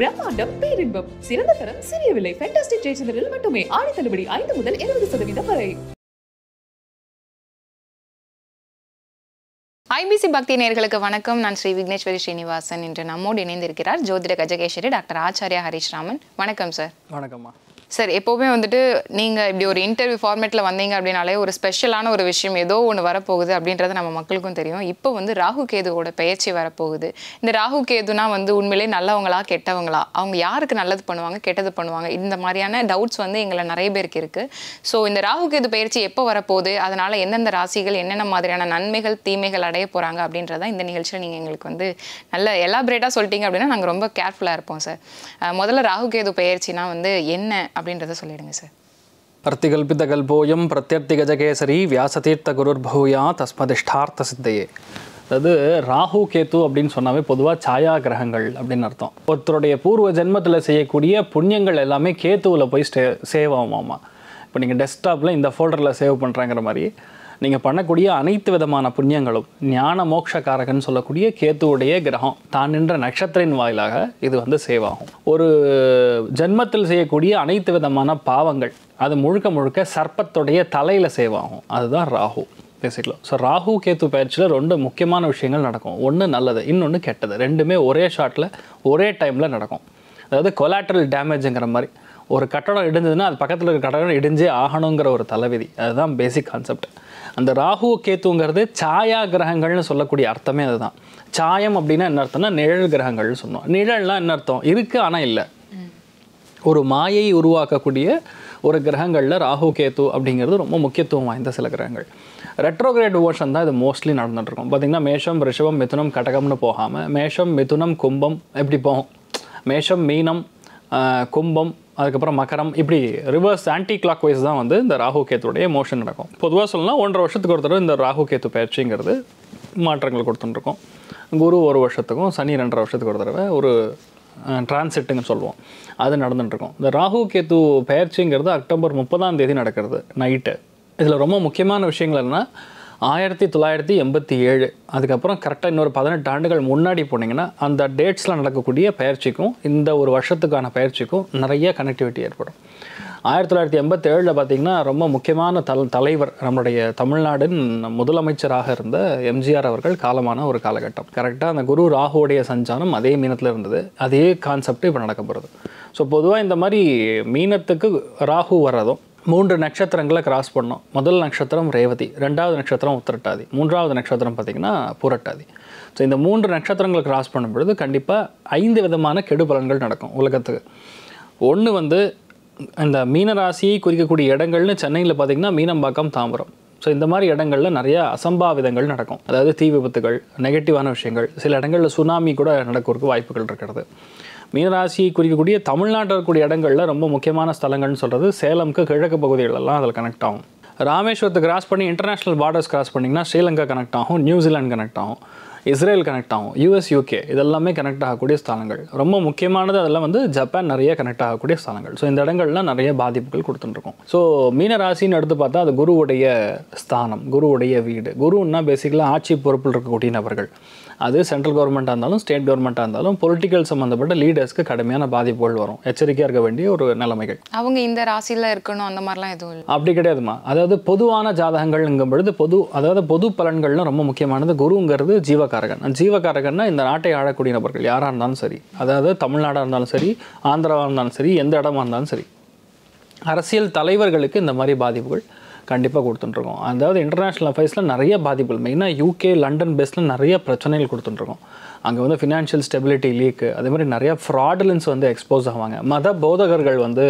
பிரம்மாண்டம் பேரின்பம் சிறந்த தரம் சிறிய விலை ஃபேண்டாஸ்டிக் ஜெயச்சந்திரில் மட்டுமே. ஆடி தள்ளுபடி ஐந்து முதல் இருபது சதவீதம் வரை. ஐபிசி பக்தி நேயர்களுக்கு வணக்கம். நான் ஸ்ரீ விக்னேஸ்வரி ஸ்ரீனிவாசன். இன்று நம்மோடு இணைந்திருக்கிறார் ஜோதிட கஜகேஸ்வரி டாக்டர் ஆச்சாரியா ஹரிஷ் ராமன் வணக்கம் சார் வணக்கம்மா. சார் எப்போவுமே வந்துட்டு நீங்கள் இப்படி ஒரு இன்டர்வியூ ஃபார்மேட்டில் வந்தீங்க அப்படின்னாலே ஒரு ஸ்பெஷலான ஒரு விஷயம் ஏதோ ஒன்று வரப்போகுது அப்படின்றது நம்ம மக்களுக்கும் தெரியும். இப்போ வந்து ராகு கேதுவோட பயிற்சி வரப்போகுது. இந்த ராகு கேதுனா வந்து உண்மையிலே நல்லவங்களா கெட்டவங்களா? அவங்க யாருக்கு நல்லது பண்ணுவாங்க கெட்டது பண்ணுவாங்க? இந்த மாதிரியான டவுட்ஸ் வந்து எங்களை நிறைய பேருக்கு இருக்குது ஸோ இந்த ராகு கேது பயிற்சி எப்போ வரப்போகுது? அதனால் எந்தெந்த ராசிகள் என்னென்ன மாதிரியான நன்மைகள் தீமைகள் அடைய போகிறாங்க அப்படின்றத இந்த நிகழ்ச்சியில் நீங்கள் எங்களுக்கு வந்து நல்ல எலாபரேட்டாக சொல்லிட்டீங்க அப்படின்னா நாங்கள் ரொம்ப கேர்ஃபுல்லாக இருப்போம் சார் முதல்ல ராகு கேது பயிற்சினா வந்து என்ன அப்படின்றத சொல்லிடுங்க சார் அர்த்திகல்பித கல்போயம் பிரத்யர்த்தி கஜகேசரி வியாசதீர்த்த குருர் பூயா தஸ்மதிஷ்டார்த்த சித்தையே அதாவது ராகு கேத்து அப்படின்னு சொன்னாவே பொதுவாக சாயா கிரகங்கள் அப்படின்னு அர்த்தம். ஒருத்தருடைய பூர்வ ஜென்மத்தில் செய்யக்கூடிய புண்ணியங்கள் எல்லாமே கேத்துவில் போய் ஸ்டே சேவ் ஆகுமாமா. இப்போ நீங்கள் டெஸ்க்டாப்பில் இந்த ஃபோல்டரில் சேவ் பண்ணுறாங்கிற மாதிரி நீங்கள் பண்ணக்கூடிய அனைத்து விதமான புண்ணியங்களும் ஞான மோட்சக்காரகன் சொல்லக்கூடிய கேத்துவுடைய கிரகம். தான் நின்ற நட்சத்திரின் வாயிலாக இது வந்து சேவ் ஆகும் ஒரு ஜென்மத்தில் செய்யக்கூடிய அனைத்து விதமான பாவங்கள் அது முழுக்க முழுக்க சர்ப்பத்துடைய தலையில் சேவ் ஆகும் அதுதான் ராகு பேசிக்கலாம் ஸோ ராகு கேத்து பயிற்சியில் ரெண்டு முக்கியமான விஷயங்கள் நடக்கும். ஒன்று நல்லது இன்னொன்று கெட்டது. ரெண்டுமே ஒரே ஷாட்டில் ஒரே டைமில் நடக்கும். அதாவது கொலாட்ரல் டேமேஜுங்கிற மாதிரி. ஒரு கட்டடம் இடிஞ்சதுன்னா அது பக்கத்தில் இருக்க கட்டடம் இடிஞ்சே ஆகணுங்கிற ஒரு தலைவிதி. அதுதான் பேசிக் கான்செப்ட் அந்த ராகு கேத்துங்கிறது சாயா கிரகங்கள்னு சொல்லக்கூடிய அர்த்தமே அதுதான். சாயம் அப்படின்னா என்ன அர்த்தம்னா நிழல் கிரகங்கள்னு சொன்னோம். நிழல்னால் என்ன அர்த்தம்? இருக்குது ஆனால் இல்லை. ஒரு மாயை உருவாக்கக்கூடிய ஒரு கிரகங்களில் ராகு கேத்து அப்படிங்கிறது ரொம்ப முக்கியத்துவம் வாய்ந்த சில கிரகங்கள். ரெட்ரோகிரேட் ஓஷன் தான் இது மோஸ்ட்லி நடந்துட்டுருக்கும். பார்த்திங்கன்னா பார்த்தீங்கன்னா மேஷம் ரிஷபம் மிதுனம் கடகம்னு போகாமல் மேஷம் மிதுனம் கும்பம் எப்படி போகும்? மேஷம் மீனம் கும்பம் அதுக்கப்புறம் மகரம் இப்படி ரிவர்ஸ் ஆன்டி கிளாக் வைஸ் தான் வந்து இந்த ராகு கேத்துடைய மோஷன் நடக்கும். பொதுவாக சொல்லலாம் ஒன்றரை வருஷத்துக்கு ஒரு தடவை இந்த ராகு கேத்து பயிற்சிங்கிறது மாற்றங்கள் கொடுத்துட்டுருக்கோம். குரு ஒரு வருஷத்துக்கும் சனி ரெண்டரை வருஷத்துக்கு ஒரு தடவை ஒரு டிரான்சிட்டுன்னு சொல்லுவோம். அது நடந்துட்டுருக்கும். இந்த ராகு கேத்து பயிற்சிங்கிறது அக்டோபர் முப்பதாம் தேதி நடக்கிறது நைட்டு. இதில் ரொம்ப முக்கியமான விஷயங்கள் என்னென்னா ஆயிரத்தி தொள்ளாயிரத்தி எண்பத்தி ஏழு. அதுக்கப்புறம் கரெக்டாக இன்னொரு பதினெட்டு ஆண்டுகள் முன்னாடி போனீங்கன்னா அந்த டேட்ஸில் நடக்கக்கூடிய பயிற்சிக்கும் இந்த ஒரு வருஷத்துக்கான பயிற்சிக்கும் நிறைய கனெக்டிவிட்டி ஏற்படும். ஆயிரத்தி தொள்ளாயிரத்தி எண்பத்தி ஏழில் பார்த்தீங்கன்னா ரொம்ப முக்கியமான தல் தலைவர் நம்மளுடைய தமிழ்நாடின் முதலமைச்சராக இருந்த எம்ஜிஆர் அவர்கள் காலமான ஒரு காலகட்டம். கரெக்டாக அந்த குரு ராகுவுடைய சஞ்சானம் அதே மீனத்தில் இருந்தது. அதே கான்செப்ட் இப்போ நடக்க போகிறது ஸோ பொதுவாக இந்த மாதிரி மீனத்துக்கு ராகு வர்றதும் மூன்று நட்சத்திரங்களை கிராஸ் பண்ணோம். முதல் நட்சத்திரம் ரேவதி ரெண்டாவது நட்சத்திரம் உத்திரட்டாதி மூன்றாவது நட்சத்திரம் பார்த்திங்கன்னா புரட்டாதி. ஸோ இந்த மூன்று நட்சத்திரங்களை கிராஸ் பண்ணும் பொழுது கண்டிப்பாக ஐந்து விதமான கெடு பலன்கள் நடக்கும் உலகத்துக்கு. ஒன்று வந்து இந்த மீனராசியை குறிக்கக்கூடிய இடங்கள்னு சென்னையில் பார்த்திங்கன்னா மீனம்பாக்கம் தாம்பரம். ஸோ இந்த மாதிரி இடங்களில் நிறைய அசம்பாவிதங்கள் நடக்கும். அதாவது தீ விபத்துகள் நெகட்டிவான விஷயங்கள் சில இடங்களில் சுனாமி கூட நடக்கிறதுக்கு வாய்ப்புகள் இருக்கிறது. மீனராசியை குறிக்கக்கூடிய தமிழ்நாட்டில் இருக்கக்கூடிய இடங்களில் ரொம்ப முக்கியமான ஸ்தலங்கள்னு சொல்கிறது சேலம்க்கு கிழக்கு பகுதிகளெல்லாம் அதில் கனெக்ட் ஆகும். ராமேஸ்வரத்தை கிராஸ் பண்ணி இன்டர்நேஷ்னல் பார்டர்ஸ் கிராஸ் பண்ணிங்கன்னா ஸ்ரீலங்கா கனெக்ட் ஆகும் நியூசிலாந்து கனெக்ட் ஆகும் இஸ்ரேல் கனெக்ட் ஆகும் யூஎஸ் யூகே இதெல்லாமே கனெக்ட் ஆகக்கூடிய ஸ்தலங்கள். ரொம்ப முக்கியமானது அதெல்லாம் வந்து ஜப்பான் நிறைய கனெக்ட் ஆகக்கூடிய ஸ்தலங்கள். ஸோ இந்த இடங்கள்லாம் நிறைய பாதிப்புகள் கொடுத்துட்டுருக்கும். ஸோ மீனராசின்னு எடுத்து பார்த்தா அது குருவுடைய ஸ்தானம் குருவுடைய வீடு. குருன்னா பேசிக்கலாக ஆட்சி பொறுப்பில் இருக்கக்கூடிய நபர்கள். அது சென்ட்ரல் கவர்மெண்ட்டாக இருந்தாலும் ஸ்டேட் கவர்மெண்ட்டாக இருந்தாலும் பொலிட்டிக்கல் சம்மந்தப்பட்ட லீடர்ஸ்க்கு கடுமையான பாதிப்புகள் வரும். எச்சரிக்கையாக இருக்க வேண்டிய ஒரு நிலைமைகள். அவங்க இந்த ராசியில் இருக்கணும் அந்த மாதிரிலாம் எதுவும் இல்லை. அப்படி கிடையாதுமா. அதாவது பொதுவான ஜாதகங்கள்ங்கும் பொழுது பொது அதாவது பொது பலன்கள்லாம் ரொம்ப முக்கியமானது குருங்கிறது ஜீவகாரகன். ஜீவகாரகன்னா இந்த நாட்டை ஆளக்கூடிய நபர்கள் யாராக இருந்தாலும் சரி. அதாவது தமிழ்நாடாக இருந்தாலும் சரி ஆந்திராவாக இருந்தாலும் சரி எந்த இடமா இருந்தாலும் சரி. அரசியல் தலைவர்களுக்கு இந்த மாதிரி பாதிப்புகள் கண்டிப்பாக கொடுத்துட்டுருக்கோம். அதாவது இன்டர்நேஷ்னல் அஃபேர்ஸில் நிறைய பாதிப்புகள். மெயினாக யூகே லண்டன் பேஸில் நிறைய பிரச்சனைகள் கொடுத்துட்டுருக்கோம். அங்கே வந்து ஃபினான்ஷியல் ஸ்டெபிலிட்டி லீக்கு அதே மாதிரி நிறையா ஃப்ராடுலன்ஸ் வந்து எக்ஸ்போஸ் ஆவாங்க. மத போதகர்கள் வந்து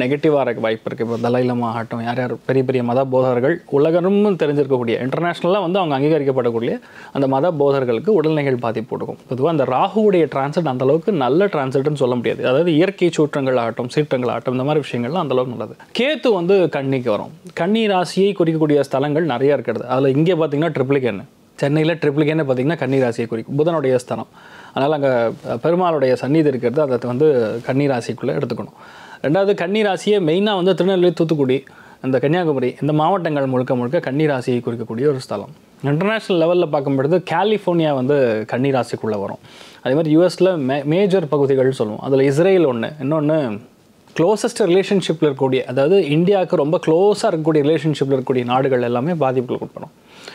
நெகட்டிவாக இருக்க வாய்ப்பு இருக்குது இப்போ தலைலமா ஆகட்டும் யார் யார் பெரிய பெரிய மத போதகர்கள் உலகமும் தெரிஞ்சிருக்கக்கூடிய இன்டர்நேஷ்னலாக வந்து அவங்க அங்கீகரிக்கப்படக்கூடிய அந்த மத போதகர்களுக்கு உடல்நிலைகள் பாதிப்பு கொடுக்கும். பொதுவாக அந்த ராகுவுடைய டிரான்சிட் அந்தளவுக்கு நல்ல டிரான்சிட்னு சொல்ல முடியாது. அதாவது இயற்கை சூற்றங்கள் ஆகட்டும் சீற்றங்கள் ஆகட்டும் இந்த மாதிரி விஷயங்கள்லாம் அந்தளவுக்கு நல்லது. கேத்து வந்து கண்ணிக்கு வரும். கன்னி ராசியை குறிக்கக்கூடிய ஸ்தலங்கள் நிறையா இருக்கிறது. அதில் இங்கே பார்த்தீங்கன்னா ட்ரிப்ளிகேன்னு சென்னையில் ட்ரிப்ளிகேன்னு பார்த்தீங்கன்னா கன்னிராசியை குறிக்கும். புதனுடைய ஸ்தானம். அதனால் அங்கே பெருமாளுடைய சந்நிதி இருக்கிறது அதை வந்து கன்னிராசிக்குள்ளே எடுத்துக்கணும். ரெண்டாவது கன்னிராசியை மெயினாக வந்து திருநெல்வேலி தூத்துக்குடி இந்த கன்னியாகுமரி இந்த மாவட்டங்கள் முழுக்க முழுக்க கன்னிராசியை குறிக்கக்கூடிய ஒரு ஸ்தலம். இன்டர்நேஷ்னல் லெவலில் பார்க்கும்பொழுது கலிஃபோர்னியா வந்து கன்னிராசிக்குள்ளே வரும். அதே மாதிரி யூஎஸில் மே மேஜர் பகுதிகள் சொல்லுவோம். அதில் இஸ்ரேல் ஒன்று இன்னொன்று க்ளோசஸ்ட் ரிலேஷன்ஷிப்பில் இருக்கக்கூடிய அதாவது இந்தியாவுக்கு ரொம்ப க்ளோஸாக இருக்கக்கூடிய ரிலேஷன்ஷிப்பில் இருக்கக்கூடிய நாடுகள் எல்லாமே பாதிப்புகள் கொடுக்கணும்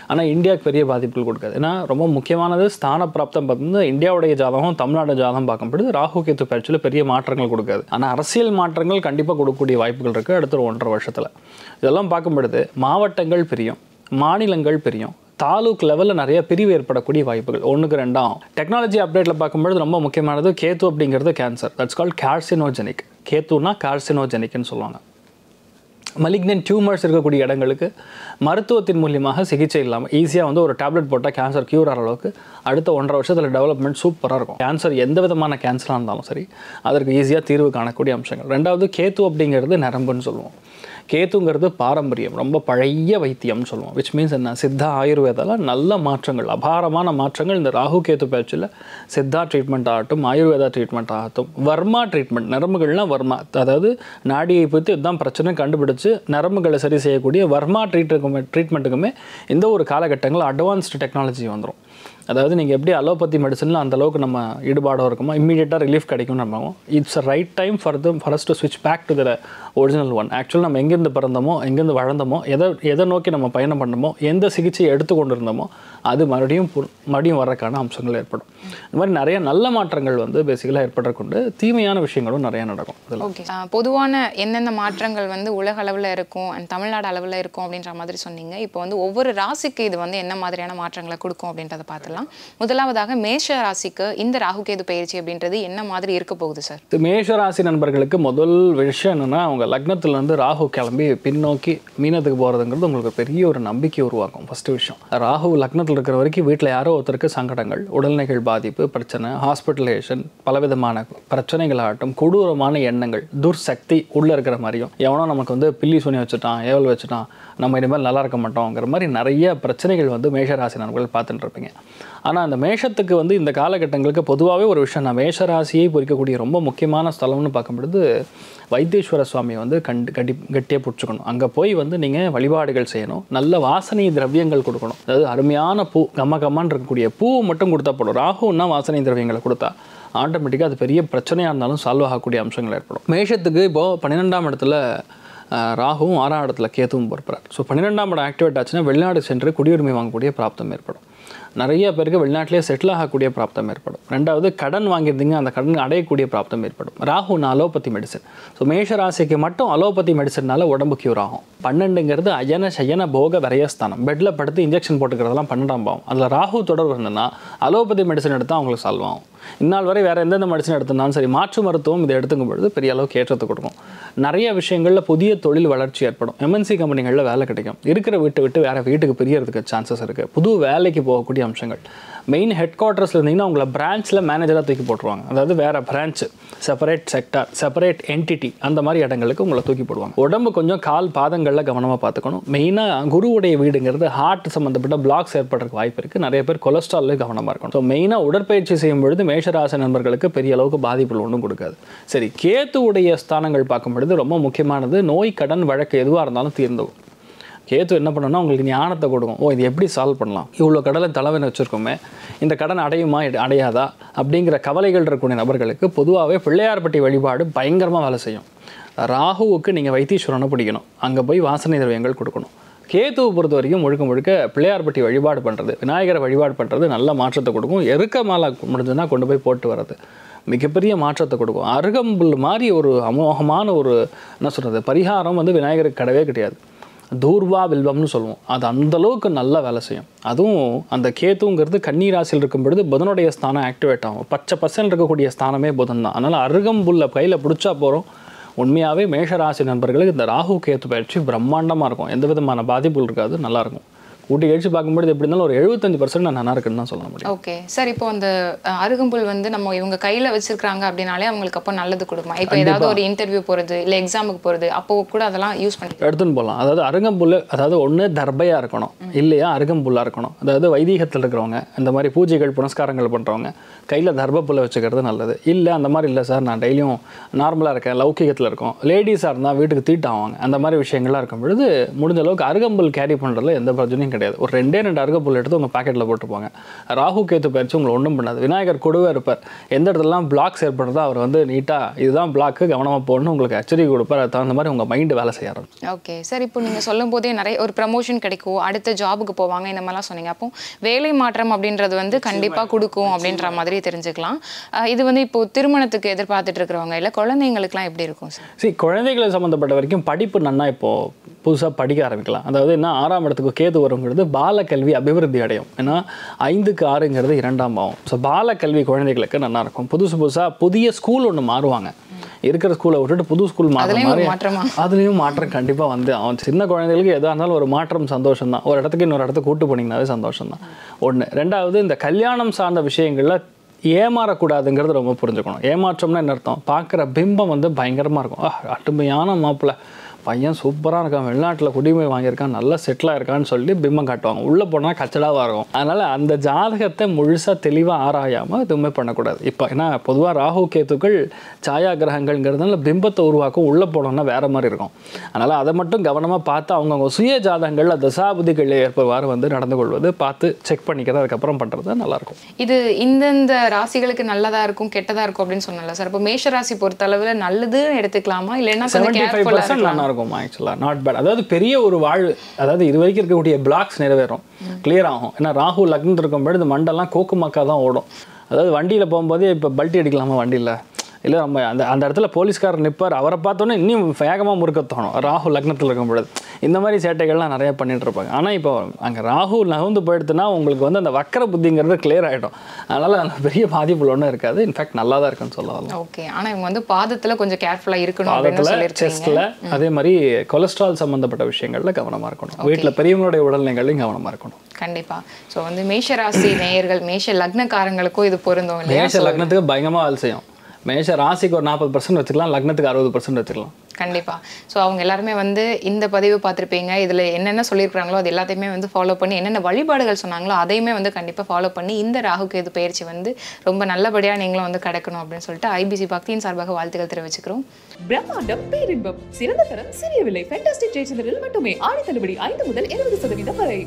ஆனால் இந்தியாவுக்கு பெரிய பாதிப்புகள் கொடுக்காது. ஏன்னா ரொம்ப முக்கியமானது ஸ்தான பிராப்தம் பார்த்தீங்கன்னா இந்தியாவுடைய ஜாதகம் தமிழ்நாடு ஜாதகம் பார்க்கும்பொழுது ராகு கேத்து பயிற்சியில் பெரிய மாற்றங்கள் கொடுக்காது. ஆனால் அரசியல் மாற்றங்கள் கண்டிப்பாக கொடுக்கக்கூடிய வாய்ப்புகள் இருக்குது அடுத்த ஒரு ஒன்றரை வருஷத்தில். இதெல்லாம் பார்க்கும்பொழுது மாவட்டங்கள் பிரியும் மாநிலங்கள் பிரியும் தாலுக் லெவலில் நிறைய பிரிவு ஏற்படக்கூடிய வாய்ப்புகள். ஒன்றுக்கு ரெண்டாம் டெக்னாலஜி அப்டேட்டில் பார்க்கும்பொழுது ரொம்ப முக்கியமானது கேத்து அப்படிங்கிறது கேன்சர் தட்ஸ் கால்ட் கார்சினோஜெனிக் கேத்துனா கார்சினோஜெனிக்னு சொல்லுவாங்க. மலிக்னன் டியூமர்ஸ் இருக்கக்கூடிய இடங்களுக்கு மருத்துவத்தின் மூலியமாக சிகிச்சை இல்லாமல் ஈஸியாக வந்து ஒரு டேப்லெட் போட்டால் கேன்சர் க்யூர் ஆகிற அளவுக்கு அடுத்த ஒன்றரை வருஷத்தில் டெவலப்மெண்ட் சூப்பராக இருக்கும். கேன்சர் எந்த விதமான கேன்சராக இருந்தாலும் சரி அதற்கு ஈஸியாக தீர்வு காணக்கூடிய அம்சங்கள். ரெண்டாவது கேத்து அப்படிங்கிறது நரம்புன்னு சொல்லுவோம். கேத்துங்கிறது பாரம்பரியம் ரொம்ப பழைய வைத்தியம்னு சொல்லுவோம். விச் மீன்ஸ் என்ன? சித்தா ஆயுர்வேதாவில் நல்ல மாற்றங்கள் அபாரமான மாற்றங்கள். இந்த ராகு கேத்து பயிற்சியில் சித்தா ட்ரீட்மெண்ட் ஆகட்டும் ஆயுர்வேதா ட்ரீட்மெண்ட் ஆகட்டும் வர்மா ட்ரீட்மெண்ட் நரம்புகள்லாம் வர்மா. அதாவது நாடியை பற்றி இதுதான் பிரச்சனை கண்டுபிடிச்சு நரம்புகளை சரி செய்யக்கூடிய வர்மா ட்ரீட்டுக்குமே ட்ரீட்மெண்ட்டுக்குமே இந்த ஒரு காலகட்டங்களில் அட்வான்ஸ்டு டெக்னாலஜி வந்துடும் அதாவது நீங்கள் எப்படி அலோபதி மெடிசனில் அந்த அளவுக்கு நம்ம ஈடுபாடாக இருக்குமோ இம்மீடியட்டாக ரிலீஃப் கிடைக்கும்னு நம்ம it's a right time for the first to ஸ்விட்ச் back to the original one ஆக்சுவலாக நம்ம எங்கேருந்து பிறந்தோமோ எங்கேருந்து வளர்ந்தோமோ எதை எதை நோக்கி நம்ம பயணம் பண்ணமோ எந்த சிகிச்சையை எடுத்துக்கொண்டு இருந்தோமோ அது மறுபடியும் மறுபடியும் வர்றதுக்கான அம்சங்கள் ஏற்படும். இந்த மாதிரி நிறைய நல்ல மாற்றங்கள் வந்து பேசிக்கலாக ஏற்படற்கொண்டு தீமையான விஷயங்களும் நிறைய நடக்கும். ஓகே பொதுவான எந்தெந்த மாற்றங்கள் வந்து உலக அளவில் இருக்கும் அண்ட் தமிழ்நாடு அளவில் இருக்கும் அப்படின்ற மாதிரி சொன்னீங்க. இப்போ வந்து ஒவ்வொரு ராசிக்கு இது வந்து என்ன மாதிரியான மாற்றங்களை கொடுக்கும் அப்படின்றத பார்த்து பார்க்கலாம். முதலாவதாக மேஷ ராசிக்கு இந்த ராகுகேது பயிற்சி அப்படின்றது என்ன மாதிரி இருக்க போகுது சார்? மேஷ ராசி நண்பர்களுக்கு முதல் விஷயம் என்னன்னா அவங்க லக்னத்துலேருந்து ராகு கிளம்பி பின்னோக்கி மீனத்துக்கு போகிறதுங்கிறது உங்களுக்கு பெரிய ஒரு நம்பிக்கை உருவாக்கும். ஃபஸ்ட்டு விஷயம். ராகு லக்னத்தில் இருக்கிற வரைக்கும் வீட்டில் யாரோ ஒருத்தருக்கு சங்கடங்கள் உடல்நிலைகள் பாதிப்பு பிரச்சனை ஹாஸ்பிட்டலைசேஷன் பலவிதமான பிரச்சனைகள் ஆகட்டும் கொடூரமான எண்ணங்கள் துர்சக்தி உள்ளே இருக்கிற மாதிரியும் எவனோ நமக்கு வந்து பில்லி சுனி வச்சுட்டான் ஏவல் வச்சுட்டான் நம்ம இனிமேல் நல்லா இருக்க மாட்டோங்கிற மாதிரி நிறைய பிரச்சனைகள் வந்து மேஷராசி நண்பர்கள் பார்த்துட்டு இருப்பீங்க. ஆனால் அந்த மேஷத்துக்கு வந்து இந்த காலகட்டங்களுக்கு பொதுவாகவே ஒரு விஷயம் நான் மேஷராசியை பொறிக்கக்கூடிய ரொம்ப முக்கியமான ஸ்தலம்னு பார்க்கும்பொழுது வைத்தீஸ்வர சுவாமியை வந்து கண்டு கட்டி கட்டியாக பிடிச்சிக்கணும். அங்கே போய் வந்து நீங்கள் வழிபாடுகள் செய்யணும். நல்ல வாசனை திரவியங்கள் கொடுக்கணும். அதாவது அருமையான பூ கம்ம கம்மான்னு இருக்கக்கூடிய பூ மட்டும் கொடுத்தா போடும் ராகுன்னா வாசனை திரவியங்களை கொடுத்தா ஆட்டோமேட்டிக்காக அது பெரிய பிரச்சனையாக இருந்தாலும் சால்வ் ஆகக்கூடிய அம்சங்கள் ஏற்படும். மேஷத்துக்கு இப்போது பன்னிரெண்டாம் இடத்துல ராகுவும் ஆறாம் இடத்துல கேதுவும் பொறுப்புறார் ஸோ பன்னிரெண்டாம் இடம் ஆக்டிவேட் ஆச்சுன்னா வெளிநாடு சென்று குடியுரிமை வாங்கக்கூடிய பிராப்தம் ஏற்படும். நிறைய பேருக்கு வெளிநாட்டிலே செட்டில் ஆகக்கூடிய பிராப்தம் ஏற்படும். ரெண்டாவது கடன் வாங்கியிருந்தீங்க அந்த கடன் அடையக்கூடிய பிராப்தம் ஏற்படும். ராகுனா அலோபதி மெடிசன் ஸோ மேஷ ராசிக்கு மட்டும் அலோபதி மெடிசன்னால உடம்பு கியூர் ஆகும். பன்னெண்டுங்கிறது அயன சயன போக விரயஸ்தானம் பெட்டில் படுத்து இன்ஜெக்ஷன் போட்டுக்கிறதெல்லாம் பன்னெண்டாம் பாவம். அதில் ராகு தொடர்பு இருந்ததுன்னா அலோபதி மெடிசன் எடுத்தால் அவங்களுக்கு சால்வ் ஆகும். இந்நாள் வரை வேறு எந்தெந்த மெடிசன் எடுத்திருந்தாலும் சரி மாற்று மருத்துவம் இதை எடுத்துக்கும் பொழுது பெரிய அளவுக்கு ஏற்றத்தை கொடுக்கும். நிறைய விஷயங்களில் புதிய தொழில் வளர்ச்சி ஏற்படும். எம்என்சி கம்பெனிகளில் வேலை கிடைக்கும். இருக்கிற வீட்டை விட்டு வேறு வீட்டுக்கு பிரியறதுக்கு சான்சஸ் இருக்குது புது வேலைக்கு போகக்கூடிய அம்சங்கள். மெயின் ஹெட் குவார்ட்டர்ஸில் இருந்தீங்கன்னா உங்களை பிரான்ச்சில் மேனேஜராக தூக்கி போட்டுருவாங்க. அதாவது வேறு branch separate sector separate entity அந்த மாதிரி இடங்களுக்கு உங்களை தூக்கி போடுவாங்க. உடம்பு கொஞ்சம் கால் பாதங்களில் கவனமாக பார்த்துக்கணும். மெயினாக குருவுடைய வீடுங்கிறது ஹார்ட் சம்மந்தப்பட்ட பிளாக்ஸ் ஏற்படுறதுக்கு வாய்ப்பு இருக்குது நிறைய பேர் கொலஸ்ட்ரால்ல கவனமாக இருக்கணும். ஸோ மெயினாக உடற்பயிற்சி செய்யும் பொழுது மேஷராசி நண்பர்களுக்கு பெரிய அளவுக்கு பாதிப்புகள் ஒன்றும் கொடுக்காது. சரி கேத்துவுடைய ஸ்தானங்கள் பார்க்கும் பொழுது ரொம்ப முக்கியமானது நோய் கடன் வழக்கு எதுவாக இருந்தாலும் தீர்ந்தோம் கேத்து என்ன பண்ணணும்னா உங்களுக்கு ஞானத்தை கொடுக்கும். ஓ இது எப்படி சால்வ் பண்ணலாம்? இவ்வளோ கடலை தலைவன் வச்சுருக்கோமே இந்த கடன் அடையுமா அடையாதா? அப்படிங்கிற கவலைகள் இருக்கக்கூடிய நபர்களுக்கு பொதுவாகவே பிள்ளையார்பட்டி வழிபாடு பயங்கரமாக வேலை செய்யும். ராகுவுக்கு நீங்கள் வைத்தீஸ்வரனை பிடிக்கணும். அங்கே போய் வாசனை திரவியங்கள் கொடுக்கணும். கேத்துவை பொறுத்த வரைக்கும் முழுக்க முழுக்க பிள்ளையார்பட்டி வழிபாடு பண்ணுறது விநாயகரை வழிபாடு பண்ணுறது நல்ல மாற்றத்தை கொடுக்கும். எருக்க மாலை முடிஞ்சதுன்னா கொண்டு போய் போட்டு வர்றது. மிகப்பெரிய மாற்றத்தை கொடுக்கும். அருகம்புல் மாதிரி ஒரு அமோகமான ஒரு என்ன சொல்கிறது பரிகாரம் வந்து விநாயகருக்கு கிடையவே கிடையாது. தூர்வா வில்வம்னு சொல்லுவோம். அது அந்த அளவுக்கு நல்லா வேலை செய்யும். அதுவும் அந்த கேத்துங்கிறது கன்னி ராசியில் இருக்கும் பொழுது புதனுடைய ஸ்தானம் ஆக்டிவேட் ஆகும். பச்சை பசன் இருக்கக்கூடிய ஸ்தானமே புதன் தான். அதனால் அருகம்புல்ல கையில் பிடிச்சா போகிறோம் உண்மையாகவே மேஷராசி நண்பர்களுக்கு இந்த ராகு கேத்து பயிற்சி பிரம்மாண்டமாக இருக்கும். எந்த விதமான பாதிப்புகள் இருக்காது. நல்லாயிருக்கும் ஊட்டி கழிச்சு பார்க்கும்போது எப்படி இருந்தாலும் ஒரு எழுபத்தஞ்சு பர்சன்ட் நான் நல்லா இருக்குன்னு தான் சொல்ல முடியும் ஓகே சார் இப்போ அந்த அருகம்புல் வந்து நம்ம இவங்க கையில வச்சிருக்காங்க அப்படின்னாலே அவங்களுக்கு அப்போ நல்லது கொடுக்குமா இப்போ ஏதாவது ஒரு இன்டர்வியூ போறது இல்ல எக்ஸாமுக்கு போறது அப்போ கூட அதெல்லாம் யூஸ் பண்ணி எடுத்துன்னு போகலாம் அதாவது அருகம்புல் அதாவது ஒன்று தர்பையாக இருக்கணும். இல்லையா அருகம்புல்லாக இருக்கணும். அதாவது வைதீகத்தில் இருக்கிறவங்க இந்த மாதிரி பூஜைகள் புனஸ்காரங்கள் பண்ணுறவங்க கையில் தர்பப்புல்லை வச்சுக்கிறது நல்லது. இல்லை அந்த மாதிரி இல்லை சார் நான் டெய்லியும் நார்மலாக இருக்கேன் லௌகிகத்தில் இருக்கோம். லேடிஸாக இருந்தால் வீட்டுக்கு தீட்டாவாங்க. அந்த மாதிரி விஷயங்கள்லாம் இருக்கும் பொழுது முடிஞ்ச அளவுக்கு அருகம்புல் கேரி பண்ணுறதுல எந்த பிரச்சனையும் கிடையாது. ஒரு ரெண்டே ரெண்டு அருகம்புல் எடுத்து உங்கள் பாக்கெட்டில் போட்டுப்போங்க ராகு கேத்து பயிற்சி உங்களை ஒன்றும் பண்ணாது. விநாயகர் கொடுவே இருப்பார். எந்த இடத்துலலாம் பிளாக்ஸ் ஏற்படுறதோ அவர் வந்து நீட்டாக இதுதான் பிளாக்கு கவனமாக போடணும். உங்களுக்கு எச்சரிக்கை கொடுப்பார். அது தகுந்த மாதிரி உங்கள் மைண்டு வேலை செய்ய ஓகே சார் இப்போ நீங்கள் சொல்லும் போதே நிறைய ஒரு ப்ரமோஷன் கிடைக்கும். அடுத்த ஜாபுக்கு போவாங்க. இந்த மாதிரிலாம் சொன்னீங்க. அப்போ வேலை மாற்றம் அப்படின்றது வந்து கண்டிப்பாக கொடுக்கும் அப்படின்ற மாதிரி தெரிஞ்சுக்கலாம். இது வந்து இப்போ திருமணத்துக்கு எதிர்பார்த்துட்டு இருக்கிறவங்க இல்லை குழந்தைங்களுக்குலாம் எப்படி இருக்கும் சார் சரி குழந்தைகளை சம்மந்தப்பட்ட வரைக்கும் படிப்பு நன்னா இப்போது புதுசாக படிக்க ஆரம்பிக்கலாம். அதாவது என்ன ஆறாம் இடத்துக்கு கேது வருங்கிறது பால கல்வி அபிவிருத்தி அடையும். ஏன்னா ஐந்துக்கு ஆறுங்கிறது இரண்டாம் பாவம். ஸோ பால கல்வி குழந்தைகளுக்கு நல்லா இருக்கும் புதுசு புதுசாக புதிய ஸ்கூல் ஒன்று மாறுவாங்க. இருக்கிற ஸ்கூலை விட்டுட்டு புது ஸ்கூல் மாறுற அதுலயும் மாற்றமா? அதுலேயும் மாற்றம் கண்டிப்பாக வந்து அவன் சின்ன குழந்தைகளுக்கு எதாக இருந்தாலும் ஒரு மாற்றம் சந்தோஷம் தான் ஒரு இடத்துக்கு இன்னொரு இடத்துக்கு கூட்டு போனீங்கன்னாவே சந்தோஷம் தான் ஒன்று ரெண்டாவது இந்த கல்யாணம் சார்ந்த விஷயங்களில் ஏமாறக்கூடாதுங்கிறது ரொம்ப புரிஞ்சுக்கணும். ஏமாற்றம்னா என்ன அர்த்தம்? பார்க்குற பிம்பம் வந்து பயங்கரமாக இருக்கும். அட்டுமையான மாப்பிள்ளை. பையன் சூப்பராக இருக்கான் வெளிநாட்டில் குடிமை வாங்கியிருக்கான் நல்லா செட்டிலாக இருக்கான்னு சொல்லி பிம்பம் காட்டுவாங்க. உள்ளே போனால் கச்சடாவாக இருக்கும். அதனால் அந்த ஜாதகத்தை முழுசாக தெளிவாக ஆராயாமல் எதுவுமே பண்ணக்கூடாது. இப்போ ஏன்னா பொதுவாக ராகு கேத்துக்கள் சாயா கிரகங்கள்ங்கிறதுனால பிம்பத்தை உருவாக்கும். உள்ளே போனோம்னா வேற மாதிரி இருக்கும். அதனால் அதை மட்டும் கவனமாக பார்த்து அவங்கவுங்க சுய ஜாதகங்கள் தசாபுதிகளில் ஏற்பவாறு வந்து நடந்து கொள்வது பார்த்து செக் பண்ணிக்கிறது அதுக்கப்புறம் பண்ணுறது நல்லாயிருக்கும். இது இந்தந்த ராசிகளுக்கு நல்லதா இருக்கும் கெட்டதா இருக்கும் அப்படின்னு சொன்னல சார். இப்போ மேஷ ராசி பொறுத்த அளவுல நல்லதுன்னு எடுத்துக்கலாமா? இல்லைன்னா நல்லா இருக்கும் ஆக்சுவலாக நாட் பேட் அதாவது பெரிய ஒரு வாழ்வு அதாவது இது வரைக்கும் இருக்கக்கூடிய பிளாக்ஸ் நிறைவேறும். கிளியர் ஆகும். ஏன்னா ராகு லக்னத்தில் இருக்கும்போது இந்த மண்டெல்லாம் கோக்கு மக்கா தான் ஓடும். அதாவது வண்டியில் போகும்போதே இப்போ பல்ட்டி அடிக்கலாமா வண்டியில்? இல்லை நம்ம அந்த அந்த இடத்துல போலீஸ்காரர் நிற்பார் அவரை பார்த்தோன்னே இன்னும் வேகமாக முறுக்க தோணும் ராகு லக்னத்தில் இருக்கும் பொழுது. இந்த மாதிரி சேட்டைகள்லாம் நிறைய பண்ணிட்டு இருப்பாங்க. ஆனால் இப்போ அங்கே ராகு நகர்ந்து போயிடுத்துனா உங்களுக்கு வந்து அந்த வக்கர புத்திங்கிறது கிளியர் ஆகிடும் அதனால் அந்த பெரிய பாதிப்புகள் ஒன்றும் இருக்காது. இன்ஃபேக்ட் நல்லா தான் இருக்குன்னு சொல்லலாம் ஓகே ஆனா இவங்க வந்து பாதத்துல கொஞ்சம் கேர்ஃபுல்லா இருக்கணும் பாதத்தில் செஸ்ட்டில் அதே மாதிரி கொலஸ்ட்ரால் சம்மந்தப்பட்ட விஷயங்கள்ல கவனமாக இருக்கணும். வீட்டில் பெரியவங்களுடைய உடல்நிலைகளையும் கவனமாக இருக்கணும். கண்டிப்பா. சோ வந்து மேஷ ராசி நேயர்கள் மேஷ லக்னக்காரங்களுக்கும் இது பொருந்தும் மேஷ லக்னத்துக்கு பயங்கரமாக வேலை செய்யும் மேஷ ராசிக்கு ஒரு நாற்பது பர்சன்ட் வச்சுக்கலாம் லக்னத்துக்கு அறுபது பர்சன்ட் வச்சுக்கலாம். கண்டிப்பா. ஸோ அவங்க எல்லாருமே வந்து இந்த பதிவு பார்த்துருப்பீங்க. இதுல என்னென்ன சொல்லியிருக்காங்களோ அது எல்லாத்தையுமே வந்து ஃபாலோ பண்ணி என்னென்ன வழிபாடுகள் சொன்னாங்களோ அதையுமே வந்து கண்டிப்பா ஃபாலோ பண்ணி இந்த ராகு கேது பயிற்சி வந்து ரொம்ப நல்லபடியா நீங்களும் வந்து கடக்கணும் அப்படின்னு சொல்லிட்டு ஐபிசி பக்தியின் சார்பாக வாழ்த்துக்கள் தெரிவிச்சுக்கிறோம். பிரம்மாண்டம் பேரின்பம். சிறந்த தரம் சிறிய விலை. ஃபேண்டாஸ்டிக் ஜெயச்சந்திரில் மட்டுமே ஆடி தள்ளுபடி ஐந்து முதல் இருபது சதவீதம் வரை.